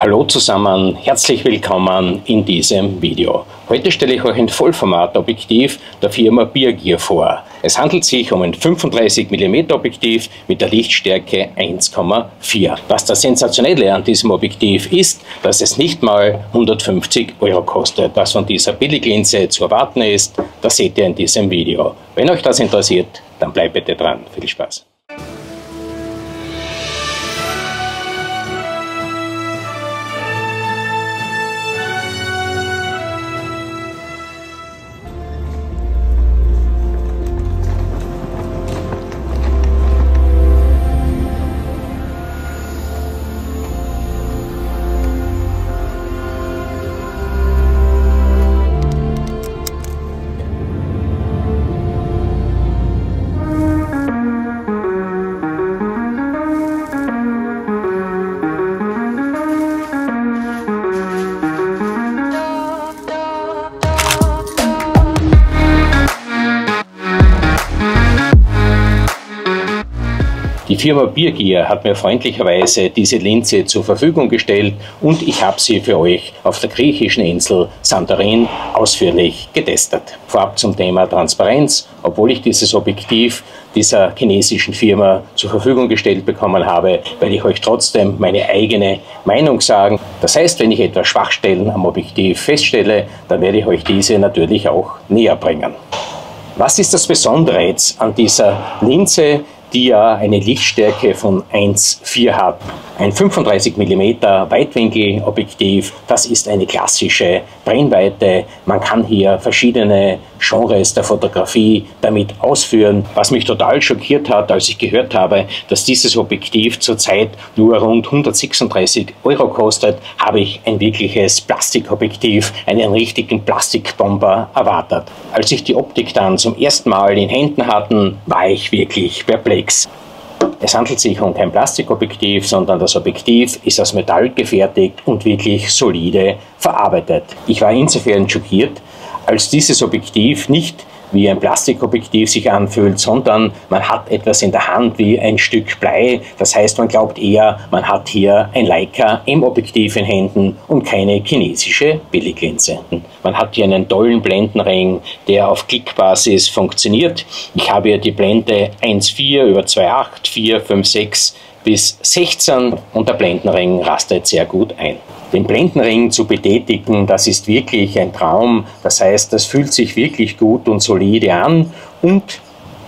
Hallo zusammen, herzlich willkommen in diesem Video. Heute stelle ich euch ein Vollformatobjektiv der Firma Biergier vor. Es handelt sich um ein 35 mm Objektiv mit der Lichtstärke 1,4. Was das Sensationelle an diesem Objektiv ist, dass es nicht mal 150 Euro kostet. Was von dieser Billiglinse zu erwarten ist, das seht ihr in diesem Video. Wenn euch das interessiert, dann bleibt bitte dran. Viel Spaß! Firma Biergier hat mir freundlicherweise diese Linse zur Verfügung gestellt und ich habe sie für euch auf der griechischen Insel Santorin ausführlich getestet. Vorab zum Thema Transparenz. Obwohl ich dieses Objektiv dieser chinesischen Firma zur Verfügung gestellt bekommen habe, werde ich euch trotzdem meine eigene Meinung sagen. Das heißt, wenn ich etwa Schwachstellen am Objektiv feststelle, dann werde ich euch diese natürlich auch näher bringen. Was ist das Besondere jetzt an dieser Linse? Die ja eine Lichtstärke von 1,4 hat. Ein 35 mm Weitwinkelobjektiv, das ist eine klassische Brennweite. Man kann hier verschiedene Genres der Fotografie damit ausführen. Was mich total schockiert hat, als ich gehört habe, dass dieses Objektiv zurzeit nur rund 136 Euro kostet, habe ich ein wirkliches Plastikobjektiv, einen richtigen Plastikbomber erwartet. Als ich die Optik dann zum ersten Mal in Händen hatte, war ich wirklich perplex. Es handelt sich um kein Plastikobjektiv, sondern das Objektiv ist aus Metall gefertigt und wirklich solide verarbeitet. Ich war insofern schockiert, als dieses Objektiv nicht wie ein Plastikobjektiv sich anfühlt, sondern man hat etwas in der Hand wie ein Stück Blei. Das heißt, man glaubt eher, man hat hier ein Leica M-Objektiv in Händen und keine chinesische Billiglinse. Man hat hier einen tollen Blendenring, der auf Klickbasis funktioniert. Ich habe hier die Blende 1.4 über 2.8, 4, 5, 6 bis 16 und der Blendenring rastet sehr gut ein. Den Blendenring zu betätigen, das ist wirklich ein Traum. Das heißt, das fühlt sich wirklich gut und solide an und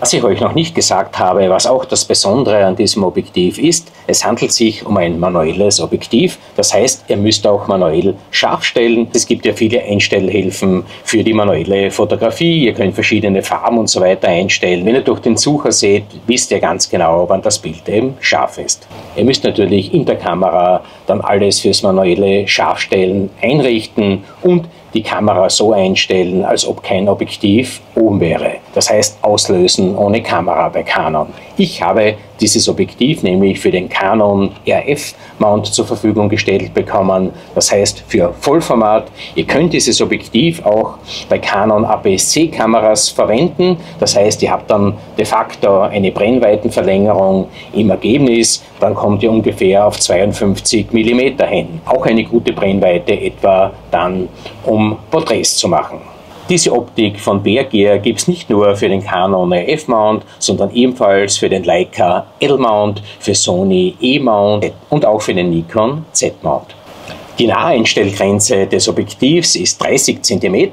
was ich euch noch nicht gesagt habe, was auch das Besondere an diesem Objektiv ist, es handelt sich um ein manuelles Objektiv. Das heißt, ihr müsst auch manuell scharf stellen. Es gibt ja viele Einstellhilfen für die manuelle Fotografie. Ihr könnt verschiedene Farben und so weiter einstellen. Wenn ihr durch den Sucher seht, wisst ihr ganz genau, wann das Bild eben scharf ist. Ihr müsst natürlich in der Kamera dann alles fürs manuelle Scharfstellen einrichten und die Kamera so einstellen, als ob kein Objektiv oben wäre. Das heißt auslösen ohne Kamera bei Canon. Ich habe dieses Objektiv nämlich für den Canon RF Mount zur Verfügung gestellt bekommen. Das heißt für Vollformat. Ihr könnt dieses Objektiv auch bei Canon APS-C Kameras verwenden. Das heißt, ihr habt dann de facto eine Brennweitenverlängerung im Ergebnis. Dann kommt ihr ungefähr auf 52 mm hin. Auch eine gute Brennweite etwa dann, um Porträts zu machen. Diese Optik von Bergear gibt es nicht nur für den Canon RF-Mount, sondern ebenfalls für den Leica L-Mount, für Sony E-Mount und auch für den Nikon Z-Mount. Die Naheinstellgrenze des Objektivs ist 30 cm,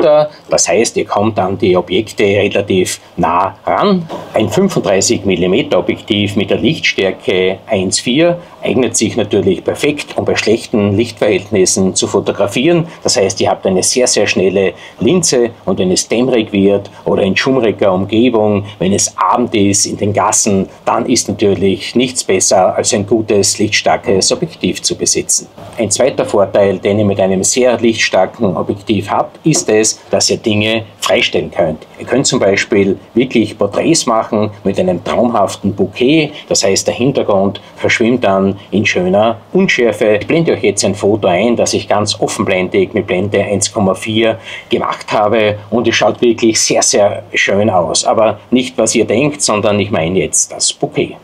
das heißt, ihr kommt an die Objekte relativ nah ran. Ein 35 mm Objektiv mit der Lichtstärke 1,4 eignet sich natürlich perfekt, um bei schlechten Lichtverhältnissen zu fotografieren. Das heißt, ihr habt eine sehr, sehr schnelle Linse und wenn es dämmerig wird oder in schummriger Umgebung, wenn es Abend ist in den Gassen, dann ist natürlich nichts besser als ein gutes, lichtstarkes Objektiv zu besitzen. Ein zweiter Vorteil Vorteil, den ihr mit einem sehr lichtstarken Objektiv habt, ist es, dass ihr Dinge freistellen könnt. Ihr könnt zum Beispiel wirklich Porträts machen mit einem traumhaften Bouquet. Das heißt, der Hintergrund verschwimmt dann in schöner Unschärfe. Ich blende euch jetzt ein Foto ein, das ich ganz offenblendig mit Blende 1,4 gemacht habe und es schaut wirklich sehr, sehr schön aus. Aber nicht, was ihr denkt, sondern ich meine jetzt das Bouquet.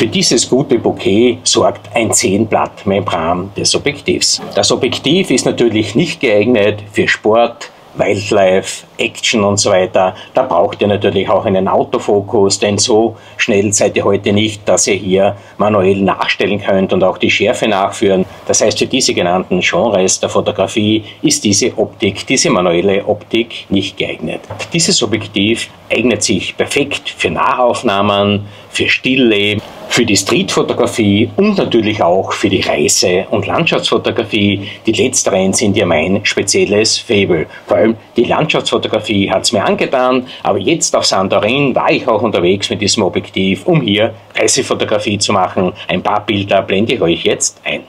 Für dieses gute Bouquet sorgt ein 10-Blatt Membran des Objektivs. Das Objektiv ist natürlich nicht geeignet für Sport, Wildlife, Action und so weiter, da braucht ihr natürlich auch einen Autofokus, denn so schnell seid ihr heute nicht, dass ihr hier manuell nachstellen könnt und auch die Schärfe nachführen. Das heißt, für diese genannten Genres der Fotografie ist diese Optik, diese manuelle Optik nicht geeignet. Dieses Objektiv eignet sich perfekt für Nahaufnahmen, für Stillleben, für die Streetfotografie und natürlich auch für die Reise- und Landschaftsfotografie. Die letzteren sind ja mein spezielles Fable. Vor allem die Landschaftsfotografie hat es mir angetan, aber jetzt auf Santorin war ich auch unterwegs mit diesem Objektiv, um hier Reisefotografie zu machen. Ein paar Bilder blende ich euch jetzt ein.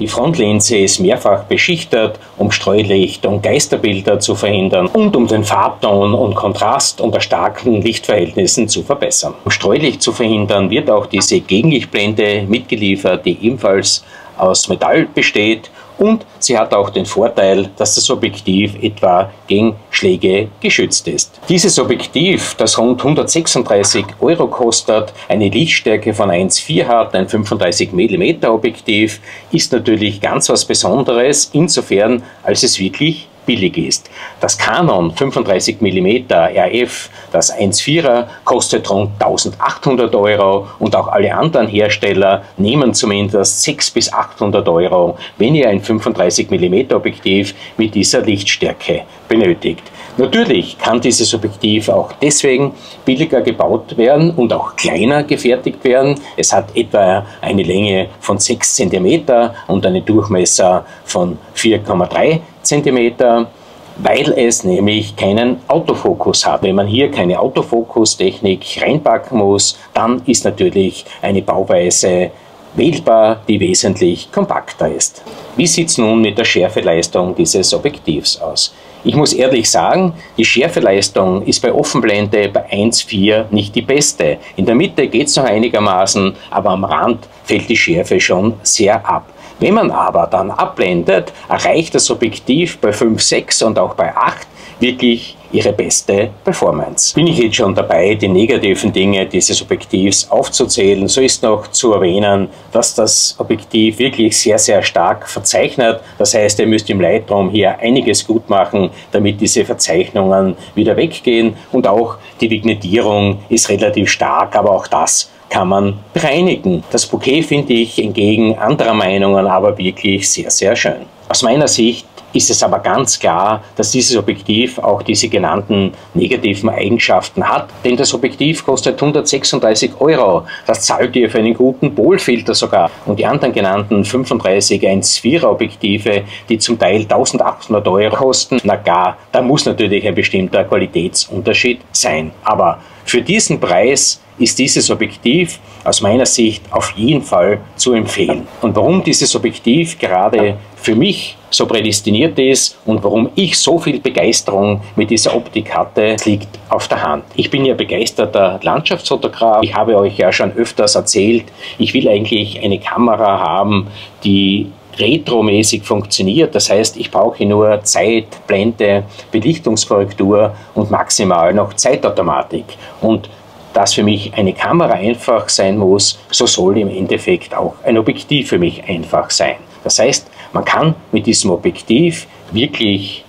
Die Frontlinse ist mehrfach beschichtet, um Streulicht und Geisterbilder zu verhindern und um den Farbton und Kontrast unter starken Lichtverhältnissen zu verbessern. Um Streulicht zu verhindern, wird auch diese Gegenlichtblende mitgeliefert, die ebenfalls aus Metall besteht und sie hat auch den Vorteil, dass das Objektiv etwa gegen Schläge geschützt ist. Dieses Objektiv, das rund 136 Euro kostet, eine Lichtstärke von 1,4 hat, ein 35 mm Objektiv, ist natürlich ganz was Besonderes, insofern als es wirklich billig ist. Das Canon 35 mm RF, das 1.4er, kostet rund 1800 Euro und auch alle anderen Hersteller nehmen zumindest 600 bis 800 Euro, wenn ihr ein 35 mm Objektiv mit dieser Lichtstärke benötigt. Natürlich kann dieses Objektiv auch deswegen billiger gebaut werden und auch kleiner gefertigt werden. Es hat etwa eine Länge von 6 cm und einen Durchmesser von 4,3 cm weil es nämlich keinen Autofokus hat. Wenn man hier keine Autofokustechnik reinpacken muss, dann ist natürlich eine Bauweise wählbar, die wesentlich kompakter ist. Wie sieht es nun mit der Schärfeleistung dieses Objektivs aus? Ich muss ehrlich sagen, die Schärfeleistung ist bei Offenblende bei 1.4 nicht die beste. In der Mitte geht es noch einigermaßen, aber am Rand fällt die Schärfe schon sehr ab. Wenn man aber dann abblendet, erreicht das Objektiv bei 5, 6 und auch bei 8 wirklich ihre beste Performance. Bin ich jetzt schon dabei, die negativen Dinge dieses Objektivs aufzuzählen, so ist noch zu erwähnen, dass das Objektiv wirklich sehr, sehr stark verzeichnet. Das heißt, ihr müsst im Lightroom hier einiges gut machen, damit diese Verzeichnungen wieder weggehen und auch die Vignettierung ist relativ stark, aber auch das kann man bereinigen. Das Bouquet finde ich entgegen anderer Meinungen aber wirklich sehr, sehr schön. Aus meiner Sicht ist es aber ganz klar, dass dieses Objektiv auch diese genannten negativen Eigenschaften hat, denn das Objektiv kostet 136 Euro. Das zahlt ihr für einen guten Polfilter sogar. Und die anderen genannten 35 1.4er Objektive, die zum Teil 1800 Euro kosten, na gar, da muss natürlich ein bestimmter Qualitätsunterschied sein. Aber für diesen Preis ist dieses Objektiv aus meiner Sicht auf jeden Fall zu empfehlen. Und warum dieses Objektiv gerade für mich so prädestiniert ist und warum ich so viel Begeisterung mit dieser Optik hatte, liegt auf der Hand. Ich bin ja begeisterter Landschaftsfotograf. Ich habe euch ja schon öfters erzählt, ich will eigentlich eine Kamera haben, die retromäßig funktioniert. Das heißt, ich brauche nur Zeit, Blende, Belichtungskorrektur und maximal noch Zeitautomatik. Und dass für mich eine Kamera einfach sein muss, so soll im Endeffekt auch ein Objektiv für mich einfach sein. Das heißt, man kann mit diesem Objektiv wirklich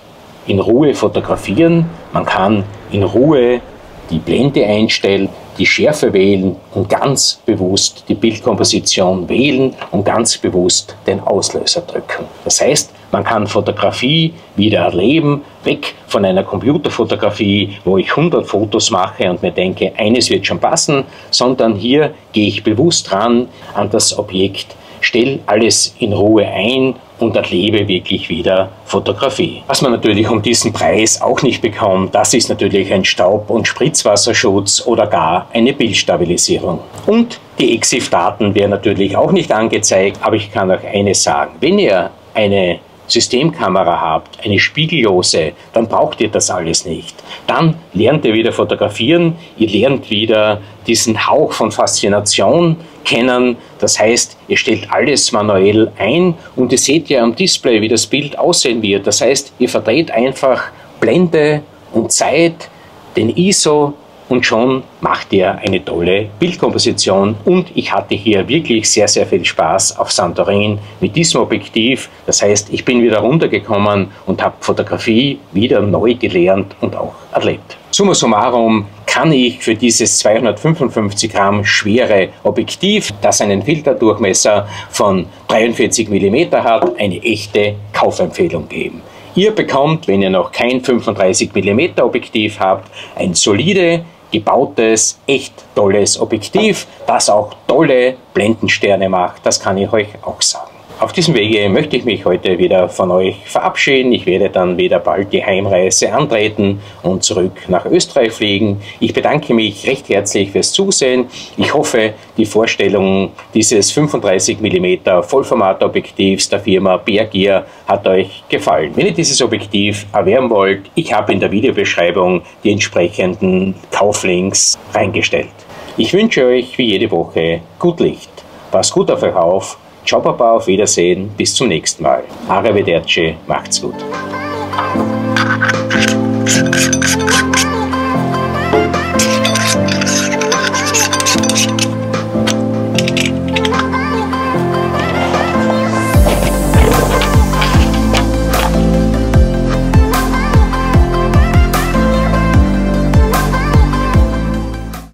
in Ruhe fotografieren, man kann in Ruhe die Blende einstellen, die Schärfe wählen und ganz bewusst die Bildkomposition wählen und ganz bewusst den Auslöser drücken. Das heißt, man kann Fotografie wieder erleben, weg von einer Computerfotografie, wo ich 100 Fotos mache und mir denke, eines wird schon passen, sondern hier gehe ich bewusst ran an das Objekt, stelle alles in Ruhe ein und erlebe wirklich wieder Fotografie. Was man natürlich um diesen Preis auch nicht bekommt, das ist natürlich ein Staub- und Spritzwasserschutz oder gar eine Bildstabilisierung. Und die EXIF-Daten werden natürlich auch nicht angezeigt, aber ich kann euch eines sagen. Wenn ihr eine Systemkamera habt, eine spiegellose, dann braucht ihr das alles nicht. Dann lernt ihr wieder fotografieren, ihr lernt wieder diesen Hauch von Faszination kennen. Das heißt, ihr stellt alles manuell ein und ihr seht ja am Display, wie das Bild aussehen wird. Das heißt, ihr verdreht einfach Blende und Zeit, den ISO, und schon macht er eine tolle Bildkomposition und ich hatte hier wirklich sehr, sehr viel Spaß auf Santorin mit diesem Objektiv. Das heißt, ich bin wieder runtergekommen und habe Fotografie wieder neu gelernt und auch erlebt. Summa summarum kann ich für dieses 255 Gramm schwere Objektiv, das einen Filterdurchmesser von 43 mm hat, eine echte Kaufempfehlung geben. Ihr bekommt, wenn ihr noch kein 35 mm Objektiv habt, ein solide gebautes, echt tolles Objektiv, das auch tolle Blendensterne macht. Das kann ich euch auch sagen. Auf diesem Wege möchte ich mich heute wieder von euch verabschieden. Ich werde dann wieder bald die Heimreise antreten und zurück nach Österreich fliegen. Ich bedanke mich recht herzlich fürs Zusehen. Ich hoffe, die Vorstellung dieses 35 mm Vollformatobjektivs der Firma Bergier hat euch gefallen. Wenn ihr dieses Objektiv erwerben wollt, ich habe in der Videobeschreibung die entsprechenden Kauflinks reingestellt. Ich wünsche euch wie jede Woche gut Licht. Passt gut auf euch auf Ciao Papa, auf Wiedersehen, bis zum nächsten Mal. Arrivederci, macht's gut.